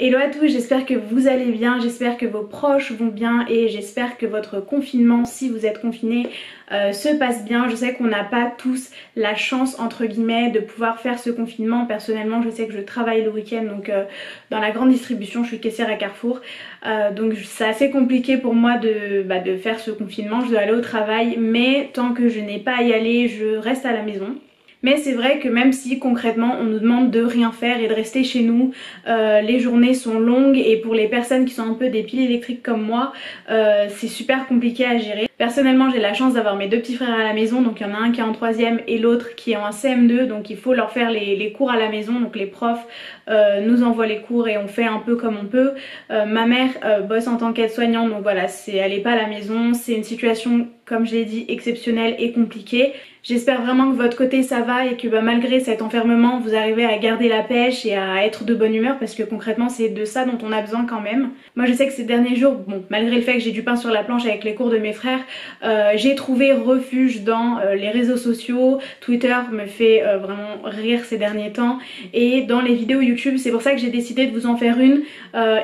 Hello à tous, j'espère que vous allez bien, j'espère que vos proches vont bien et j'espère que votre confinement, si vous êtes confiné, euh, se passe bien. Je sais qu'on n'a pas tous la chance entre guillemets de pouvoir faire ce confinement. Personnellement, je sais que je travaille le week-end donc euh, dans la grande distribution, je suis caissière à Carrefour. Euh, donc c'est assez compliqué pour moi bah, de faire ce confinement. Je dois aller au travail mais tant que je n'ai pas à y aller, je reste à la maison. Mais c'est vrai que même si concrètement on nous demande de rien faire et de rester chez nous, euh, les journées sont longues et pour les personnes qui sont un peu des piles électriques comme moi, euh, c'est super compliqué à gérer. Personnellement j'ai la chance d'avoir mes deux petits frères à la maison, donc il y en a un qui est en troisième et l'autre qui est en CM2, donc il faut leur faire les, cours à la maison, donc les profs euh, nous envoient les cours et on fait un peu comme on peut. ma mère bosse en tant qu'aide-soignante, donc voilà, elle est pas à la maison, c'est une situation comme je l'ai dit exceptionnelle et compliquée. J'espère vraiment que votre côté ça va et que bah, malgré cet enfermement vous arrivez à garder la pêche et à être de bonne humeur parce que concrètement c'est de ça dont on a besoin quand même. Moi je sais que ces derniers jours, bon malgré le fait que j'ai du pain sur la planche avec les cours de mes frères, euh, j'ai trouvé refuge dans euh, les réseaux sociaux. Twitter me fait euh, vraiment rire ces derniers temps et dans les vidéos YouTube c'est pour ça que j'ai décidé de vous en faire une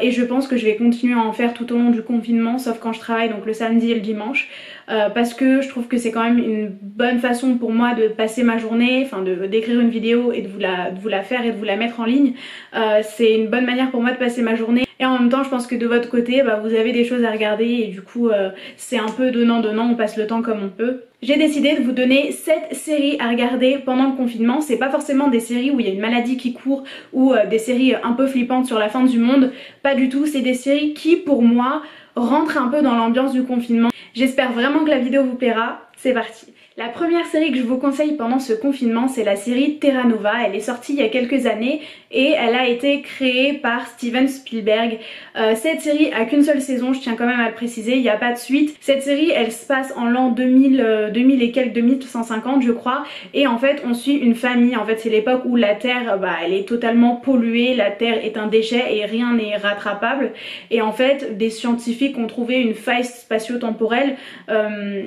et je pense que je vais continuer à en faire tout au long du confinement sauf quand je travaille donc le samedi et le dimanche parce que je trouve que c'est quand même une bonne façon pour moi de passer ma journée, enfin d'écrire une vidéo et de vous, la, faire et de vous la mettre en ligne. Euh, c'est une bonne manière pour moi de passer ma journée. Et en même temps je pense que de votre côté bah, vous avez des choses à regarder et du coup euh, c'est un peu donnant donnant, on passe le temps comme on peut. J'ai décidé de vous donner 7 séries à regarder pendant le confinement. C'est pas forcément des séries où il y a une maladie qui court ou euh, des séries un peu flippantes sur la fin du monde. Pas du tout, c'est des séries qui pour moi rentrent un peu dans l'ambiance du confinement. J'espère vraiment que la vidéo vous plaira. C'est parti la première série que je vous conseille pendant ce confinement, c'est la série Terra Nova. Elle est sortie il y a quelques années et elle a été créée par Steven Spielberg. Euh, cette série a qu'une seule saison, je tiens quand même à le préciser, il n'y a pas de suite. Cette série, elle se passe en l'an 2000, 2000 euh, et quelques, 2150 je crois. Et en fait, on suit une famille. En fait, c'est l'époque où la Terre, bah, elle est totalement polluée, la Terre est un déchet et rien n'est rattrapable. Et en fait, des scientifiques ont trouvé une faille spatio-temporelle. Euh,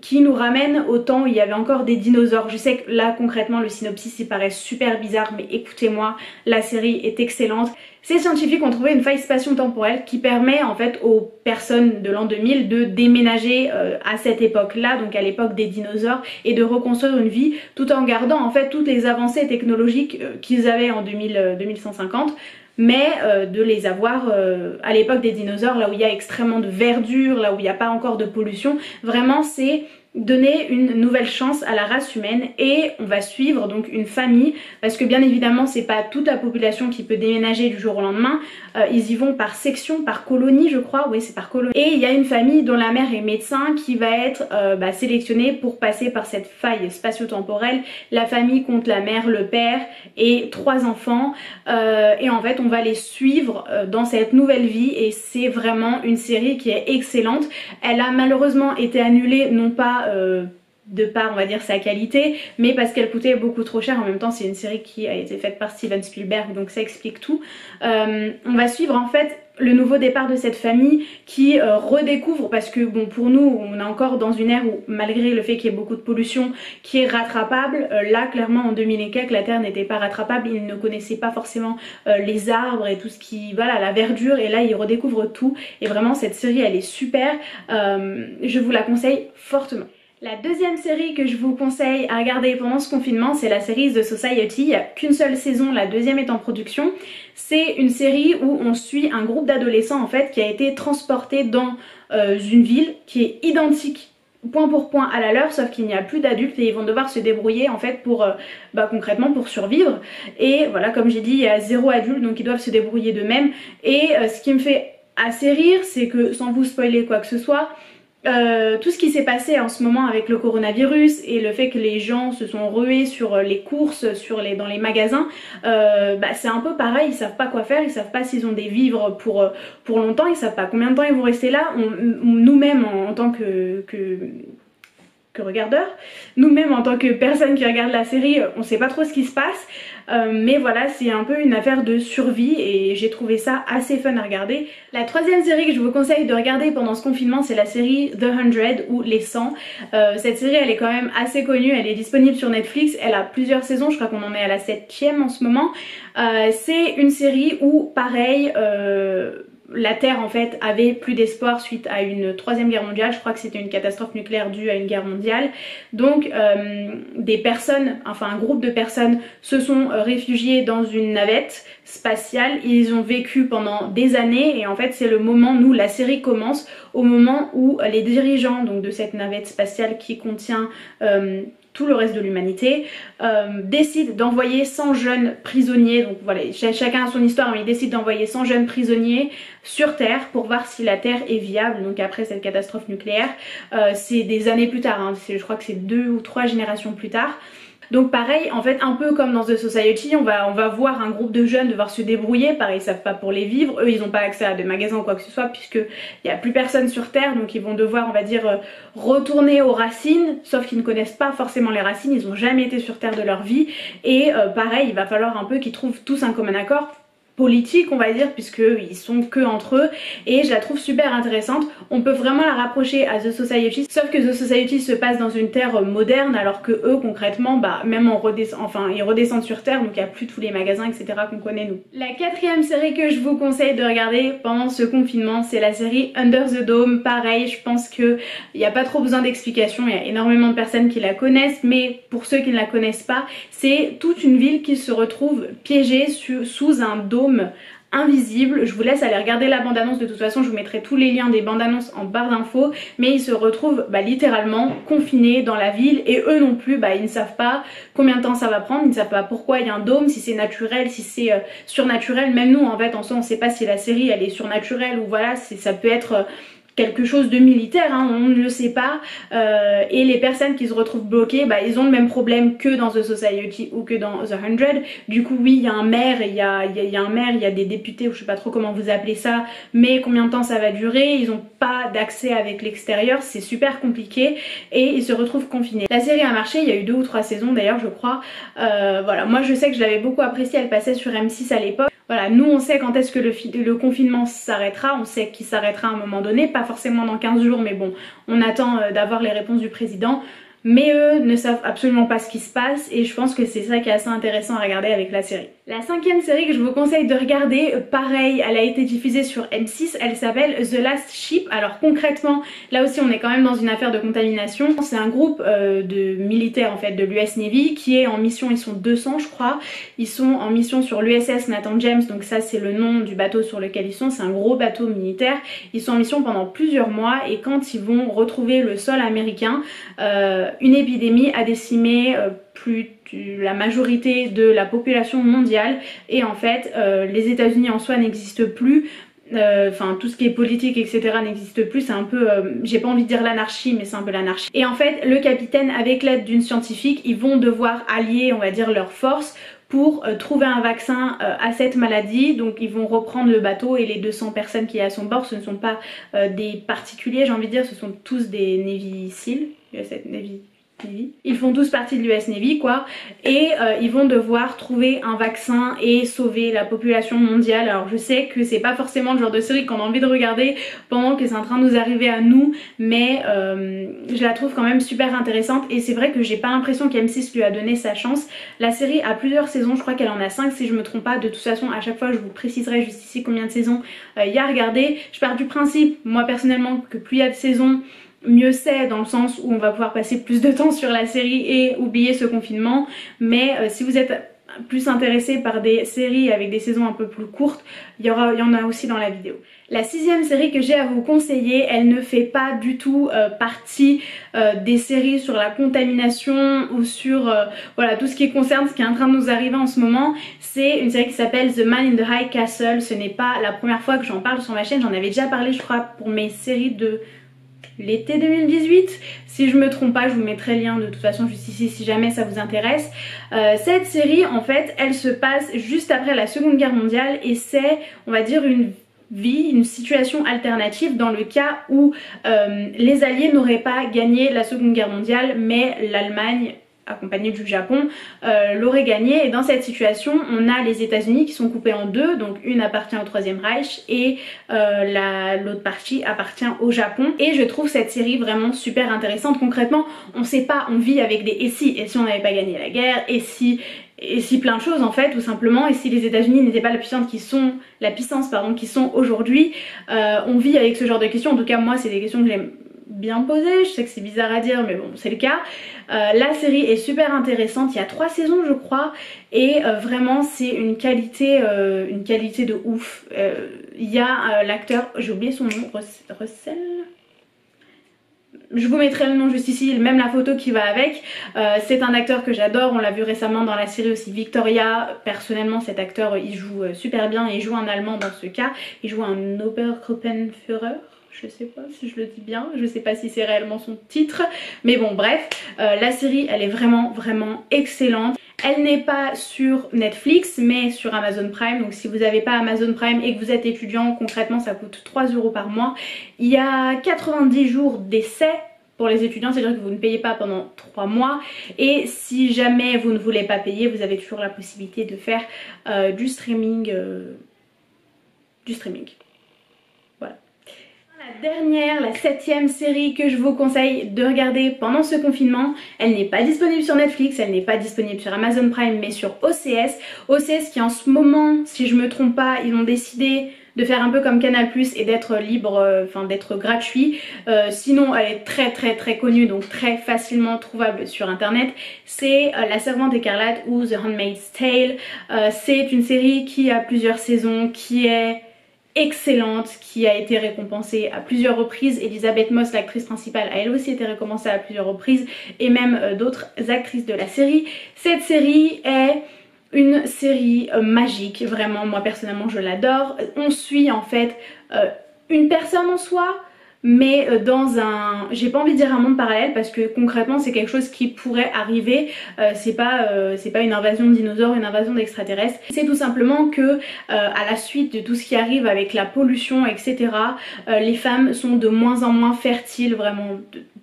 qui nous ramène au temps où il y avait encore des dinosaures. Je sais que là concrètement le synopsis il paraît super bizarre mais écoutez-moi, la série est excellente. Ces scientifiques ont trouvé une faille spatio-temporelle qui permet en fait aux personnes de l'an 2000 de déménager euh, à cette époque-là, donc à l'époque des dinosaures, et de reconstruire une vie tout en gardant en fait toutes les avancées technologiques euh, qu'ils avaient en 2000, 2150 mais euh, de les avoir euh, à l'époque des dinosaures, là où il y a extrêmement de verdure, là où il n'y a pas encore de pollution. Vraiment, c'est donner une nouvelle chance à la race humaine et on va suivre donc une famille parce que bien évidemment c'est pas toute la population qui peut déménager du jour au lendemain. Euh, ils y vont par section par colonie je crois. Oui c'est par colonie. Et il y a une famille dont la mère est médecin qui va être euh, bah, sélectionnée pour passer par cette faille spatio-temporelle. La famille compte la mère le père et trois enfants. Euh, et en fait on va les suivre dans cette nouvelle vie. Et c'est vraiment une série qui est excellente. Elle a malheureusement été annulée non pas euh, de par on va dire sa qualité mais parce qu'elle coûtait beaucoup trop cher. En même temps c'est une série qui a été faite par Steven Spielberg donc ça explique tout. Euh, on va suivre en fait le nouveau départ de cette famille qui euh, redécouvre parce que bon pour nous on est encore dans une ère où malgré le fait qu'il y ait beaucoup de pollution qui est rattrapable là clairement en 2000 et quelques la terre n'était pas rattrapable. Ils ne connaissaient pas forcément les arbres et tout ce qui voilà la verdure. Et là ils redécouvrent tout. Et vraiment cette série elle est super. Je vous la conseille fortement la deuxième série que je vous conseille à regarder pendant ce confinement, c'est la série The Society. Qu'une seule saison, la deuxième est en production. C'est une série où on suit un groupe d'adolescents en fait qui a été transporté dans euh, une ville qui est identique point pour point à la leur sauf qu'il n'y a plus d'adultes et ils vont devoir se débrouiller en fait pour euh, bah, concrètement pour survivre et voilà comme j'ai dit il y a zéro adulte donc ils doivent se débrouiller d'eux-mêmes et euh, ce qui me fait assez rire c'est que sans vous spoiler quoi que ce soit euh, tout ce qui s'est passé en ce moment avec le coronavirus et le fait que les gens se sont rués sur les courses, sur les, dans les magasins, euh, bah c'est un peu pareil, ils savent pas quoi faire, ils savent pas s'ils ont des vivres pour, pour longtemps, ils savent pas combien de temps ils vont rester là. Nous-mêmes en, tant que, que que regardeurs. Nous-mêmes en tant que personnes qui regardent la série, on sait pas trop ce qui se passe. Euh, mais voilà, c'est un peu une affaire de survie et j'ai trouvé ça assez fun à regarder. La troisième série que je vous conseille de regarder pendant ce confinement, c'est la série The 100 ou Les 100. Euh, cette série, elle est quand même assez connue, elle est disponible sur Netflix, elle a plusieurs saisons, je crois qu'on en est à la septième en ce moment. Euh, c'est une série où, pareil, la Terre en fait avait plus d'espoir suite à une troisième guerre mondiale, je crois que c'était une catastrophe nucléaire due à une guerre mondiale. Donc euh, des personnes, enfin un groupe de personnes se sont euh, réfugiées dans une navette spatiale, ils ont vécu pendant des années et en fait c'est le moment, nous la série commence au moment où les dirigeants donc de cette navette spatiale qui contient euh, tout le reste de l'humanité, euh, décide d'envoyer 100 jeunes prisonniers, donc voilà, chacun a son histoire, mais il décide d'envoyer 100 jeunes prisonniers sur Terre pour voir si la Terre est viable, donc après cette catastrophe nucléaire. Euh, c'est des années plus tard, hein, je crois que c'est deux ou trois générations plus tard. Donc pareil, en fait, un peu comme dans The Society, on va, on va voir un groupe de jeunes devoir se débrouiller. Pareil, ils savent pas pour les vivre. Eux, ils n'ont pas accès à des magasins ou quoi que ce soit puisque il y a plus personne sur Terre. Donc ils vont devoir, on va dire, euh, retourner aux racines. Sauf qu'ils ne connaissent pas forcément les racines. Ils ont jamais été sur Terre de leur vie. Et euh, pareil, il va falloir un peu qu'ils trouvent tous un commun accord politique on va dire puisqu'ils sont que entre eux et je la trouve super intéressante. On peut vraiment la rapprocher à The Society sauf que The Society se passe dans une terre moderne alors que eux concrètement bah même en redescend enfin ils redescendent sur terre donc il n'y a plus tous les magasins etc qu'on connaît nous. La quatrième série que je vous conseille de regarder pendant ce confinement c'est la série Under the Dome. Pareil je pense que il n'y a pas trop besoin d'explication il y a énormément de personnes qui la connaissent mais pour ceux qui ne la connaissent pas c'est toute une ville qui se retrouve piégée sous un invisible. Je vous laisse aller regarder la bande-annonce, de toute façon je vous mettrai tous les liens des bandes-annonces en barre d'infos, mais ils se retrouvent bah, littéralement confinés dans la ville. Et eux non plus, bah, ils ne savent pas combien de temps ça va prendre, ils ne savent pas pourquoi il y a un dôme, si c'est naturel, si c'est euh, surnaturel, même nous en fait en soi on sait pas si la série elle est surnaturelle ou voilà, ça peut être... Euh, quelque chose de militaire, hein, on ne le sait pas. Euh, et les personnes qui se retrouvent bloquées, bah, ils ont le même problème que dans The Society ou que dans The 100. Du coup, oui, il y a un maire, il y a, y a, un maire, il y a des députés, ou je sais pas trop comment vous appelez ça, mais combien de temps ça va durer Ils n'ont pas d'accès avec l'extérieur, c'est super compliqué et ils se retrouvent confinés. La série a marché, il y a eu deux ou trois saisons d'ailleurs, je crois. Euh, voilà, moi je sais que je l'avais beaucoup apprécié, elle passait sur M6 à l'époque. Voilà, nous on sait quand est-ce que le, confinement s'arrêtera, on sait qu'il s'arrêtera à un moment donné, pas forcément dans 15 jours, mais bon, on attend euh, d'avoir les réponses du président mais eux ne savent absolument pas ce qui se passe et je pense que c'est ça qui est assez intéressant à regarder avec la série. La cinquième série que je vous conseille de regarder, pareil, elle a été diffusée sur M6, elle s'appelle The Last Ship. Alors concrètement, là aussi on est quand même dans une affaire de contamination. C'est un groupe euh, de militaires en fait de l'US Navy qui est en mission, ils sont 200 je crois, ils sont en mission sur l'USS Nathan James, donc ça c'est le nom du bateau sur lequel ils sont, c'est un gros bateau militaire. Ils sont en mission pendant plusieurs mois et quand ils vont retrouver le sol américain, euh, une épidémie a décimé euh, plus la majorité de la population mondiale. Et en fait euh, les états unis en soi n'existent plus. Euh, enfin tout ce qui est politique etc n'existe plus. C'est un peu j'ai pas envie de dire l'anarchie mais c'est un peu l'anarchie. Et en fait le capitaine avec l'aide d'une scientifique ils vont devoir allier on va dire leurs forces pour trouver un vaccin à cette maladie. Donc ils vont reprendre le bateau et les 200 personnes qui y à son bord, ce ne sont pas des particuliers, j'ai envie de dire, ce sont tous des Navy SEAL, Navy ils font tous partie de l'US Navy quoi et euh, ils vont devoir trouver un vaccin et sauver la population mondiale. Alors je sais que c'est pas forcément le genre de série qu'on a envie de regarder pendant que c'est en train de nous arriver à nous mais euh, je la trouve quand même super intéressante et c'est vrai que j'ai pas l'impression qu'M6 lui a donné sa chance. La série a plusieurs saisons, je crois qu'elle en a 5 si je me trompe pas. De toute façon à chaque fois je vous préciserai juste ici combien de saisons euh, il y a à regarder. Je pars du principe moi personnellement que plus il y a de saisons mieux c'est dans le sens où on va pouvoir passer plus de temps sur la série et oublier ce confinement mais euh, si vous êtes plus intéressé par des séries avec des saisons un peu plus courtes, il y, en a aussi dans la vidéo. La sixième série que j'ai à vous conseiller, elle ne fait pas du tout euh, partie euh, des séries sur la contamination ou sur voilà tout ce qui concerne ce qui est en train de nous arriver en ce moment. C'est une série qui s'appelle The Man in the High Castle. Ce n'est pas la première fois que j'en parle sur ma chaîne, j'en avais déjà parlé je crois pour mes séries de l'été 2018. Si je me trompe pas, je vous mettrai le lien de toute façon juste ici si jamais ça vous intéresse. Euh, cette série, en fait, elle se passe juste après la Seconde Guerre mondiale et c'est, on va dire, une vie, une situation alternative dans le cas où euh, les Alliés n'auraient pas gagné la Seconde Guerre mondiale mais l'Allemagne accompagné du Japon, euh, l'aurait gagné. Et dans cette situation, on a les États-Unis qui sont coupés en deux, donc une appartient au Troisième Reich et euh, l'autre partie appartient au Japon. Et je trouve cette série vraiment super intéressante. Concrètement, on sait pas, on vit avec des et si, et si on n'avait pas gagné la guerre, et si et si plein de choses en fait tout simplement? Et si les États-Unis n'étaient pas la puissance qui sont la puissance pardon qui sont aujourd'hui? Euh, on vit avec ce genre de questions en tout cas moi c'est des questions que j'aime bien posé, je sais que c'est bizarre à dire mais bon c'est le cas. Euh, la série est super intéressante, il y a trois saisons je crois et euh, vraiment c'est une qualité euh, une qualité de ouf. Il y a l'acteur, j'ai oublié son nom, Russell? Je vous mettrai le nom juste ici, même la photo qui va avec. c'est un acteur que j'adore, on l'a vu récemment dans la série aussi Victoria. Personnellement cet acteur il joue super bien, il joue un allemand dans ce cas, il joue un Obergruppenführer je sais pas si je le dis bien, je sais pas si c'est réellement son titre, mais bon bref, euh, la série elle est vraiment vraiment excellente. Elle n'est pas sur Netflix mais sur Amazon Prime donc si vous n'avez pas Amazon Prime et que vous êtes étudiant concrètement ça coûte 3 euros par mois. Il y a 90 jours d'essai pour les étudiants, c'est-à-dire que vous ne payez pas pendant 3 mois et si jamais vous ne voulez pas payer, vous avez toujours la possibilité de faire euh, du streaming. Euh, du streaming dernière, la septième série que je vous conseille de regarder pendant ce confinement. Elle n'est pas disponible sur Netflix, elle n'est pas disponible sur Amazon Prime mais sur OCS. OCS qui en ce moment, si je me trompe pas, ils ont décidé de faire un peu comme Canal et d'être libre, euh, enfin d'être gratuit. Euh, sinon elle est très très très connue donc très facilement trouvable sur internet. C'est euh, La Servante écarlate ou The Handmaid's Tale. C'est une série qui a plusieurs saisons, qui est excellente qui a été récompensée à plusieurs reprises. Elisabeth Moss, l'actrice principale, a elle aussi été récompensée à plusieurs reprises et même euh, d'autres actrices de la série. Cette série est une série euh, magique, vraiment moi personnellement je l'adore. On suit en fait euh, une personne en soi, mais euh, dans un, j'ai pas envie de dire un monde parallèle parce que concrètement c'est quelque chose qui pourrait arriver, euh, c'est pas, euh, c'est pas une invasion de dinosaures, une invasion d'extraterrestres, c'est tout simplement que à la suite de tout ce qui arrive avec la pollution etc, les femmes sont de moins en moins fertiles, vraiment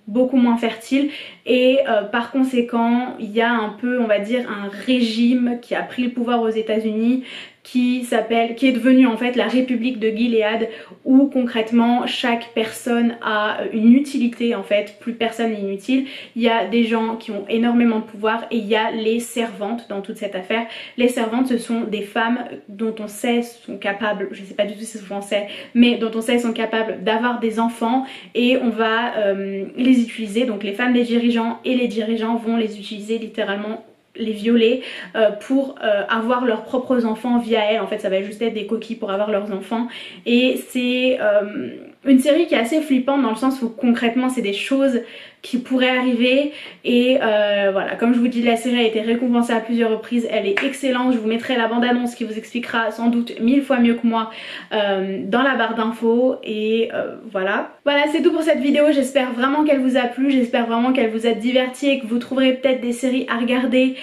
beaucoup moins fertiles. Et par conséquent il y a un peu on va dire un régime qui a pris le pouvoir aux états unis qui s'appelle, qui est devenue en fait la République de Gilead où concrètement chaque personne a une utilité en fait, plus personne n'est inutile. Il y a des gens qui ont énormément de pouvoir et il y a les servantes dans toute cette affaire. Les servantes ce sont des femmes dont on sait sont capables, je sais pas du tout si c'est français, mais dont on sait sont capables d'avoir des enfants et on va euh, les utiliser. Donc les femmes des dirigeants et les dirigeants vont les utiliser littéralement les violer euh, pour euh, avoir leurs propres enfants via elle. En fait, ça va juste être des coquilles pour avoir leurs enfants. Et c'est euh, une série qui est assez flippante dans le sens où concrètement c'est des choses qui pourraient arriver. Et euh, voilà. Comme je vous dis la série a été récompensée à plusieurs reprises. Elle est excellente. Je vous mettrai la bande annonce qui vous expliquera sans doute mille fois mieux que moi euh, dans la barre d'infos. Et euh, voilà. Voilà c'est tout pour cette vidéo. J'espère vraiment qu'elle vous a plu. J'espère vraiment qu'elle vous a diverti et que vous trouverez peut-être des séries à regarder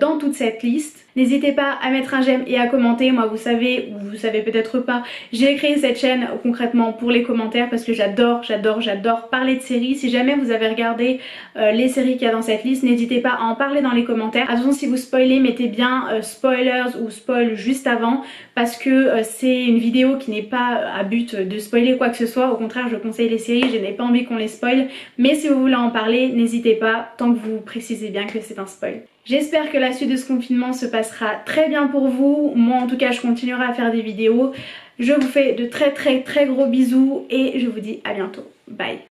dans toute cette liste. N'hésitez pas à mettre un j'aime et à commenter. Moi vous savez, ou vous savez peut-être pas, j'ai créé cette chaîne concrètement pour les commentaires parce que j'adore, j'adore, j'adore parler de séries. Si jamais vous avez euh, les séries qu'il y a dans cette liste, n'hésitez pas à en parler dans les commentaires. Attention si vous spoilez, mettez bien euh, spoilers ou spoil juste avant parce que euh, c'est une vidéo qui n'est pas à but de spoiler quoi que ce soit. Au contraire, je conseille les séries, je n'ai pas envie qu'on les spoil. Mais si vous voulez en parler, n'hésitez pas tant que vous précisez bien que c'est un spoil. J'espère que la suite de ce confinement se passera très bien pour vous. Moi en tout cas je continuerai à faire des vidéos. Je vous fais de très très très gros bisous et je vous dis à bientôt. Bye